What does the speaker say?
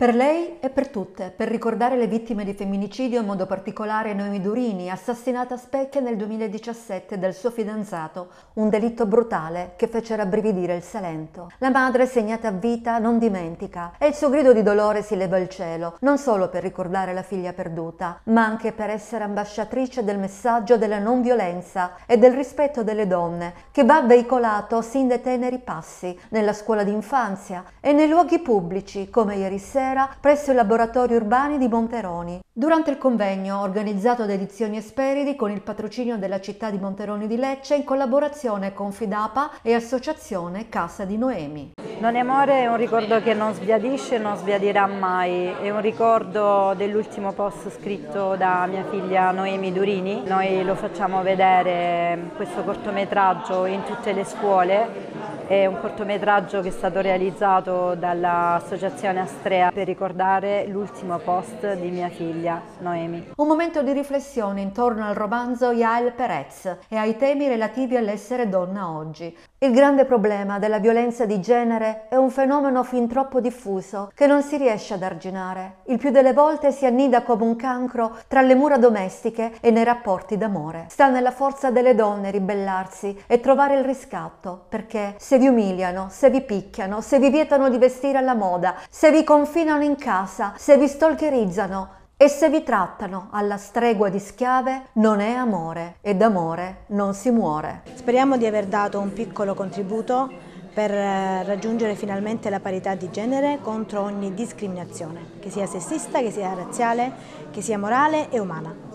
Per lei e per tutte, per ricordare le vittime di femminicidio, in modo particolare Noemi Durini, assassinata a Specchia nel 2017 dal suo fidanzato, un delitto brutale che fece rabbrividire il Salento. La madre, segnata a vita, non dimentica e il suo grido di dolore si leva al cielo, non solo per ricordare la figlia perduta, ma anche per essere ambasciatrice del messaggio della non violenza e del rispetto delle donne, che va veicolato sin dai teneri passi, nella scuola d'infanzia e nei luoghi pubblici, come ieri sera sera presso i laboratori urbani di Monteroni. Durante il convegno organizzato da Edizioni Esperidi con il patrocinio della città di Monteroni di Lecce in collaborazione con Fidapa e Associazione Casa di Noemi. Non è amore è un ricordo che non sbiadisce e non sbiadirà mai, è un ricordo dell'ultimo post scritto da mia figlia Noemi Durini. Noi lo facciamo vedere questo cortometraggio in tutte le scuole è un cortometraggio che è stato realizzato dall'associazione Astrea per ricordare l'ultimo post di mia figlia, Noemi. Un momento di riflessione intorno al romanzo Yael Perez e ai temi relativi all'essere donna oggi. Il grande problema della violenza di genere è un fenomeno fin troppo diffuso che non si riesce ad arginare. Il più delle volte si annida come un cancro tra le mura domestiche e nei rapporti d'amore. Sta nella forza delle donne ribellarsi e trovare il riscatto, perché se vi umiliano, se vi picchiano, se vi vietano di vestire alla moda, se vi confinano in casa, se vi stalkerizzano, e se vi trattano alla stregua di schiave, non è amore e d'amore non si muore. Speriamo di aver dato un piccolo contributo per eh, raggiungere finalmente la parità di genere contro ogni discriminazione, che sia sessista, che sia razziale, che sia morale e umana.